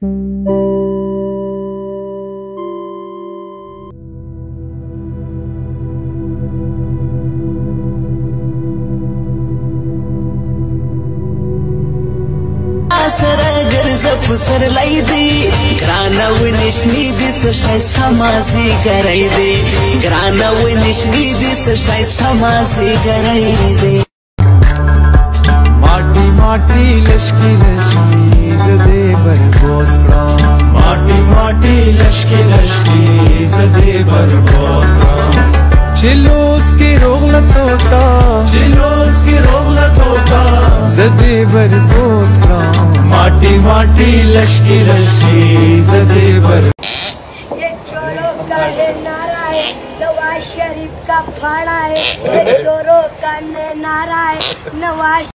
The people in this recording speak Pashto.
په سر لای دی ګران او نشنی دې څه شایسته مازی ګرای دی ګران او نشنی دې څه شایسته مازی ګرای دی ماټی ماټی لشکی لشکی اشکی نشکی زده برباد چلوس کی روغلت ہوتا چلوس کی روغلت ہوتا زده برباد کا माटी माटी लश्की लश्की जदे बर ये चोरों का है नारा है नवाज शरीफ का फाड़ा है ये चोरों का नारा है नवाज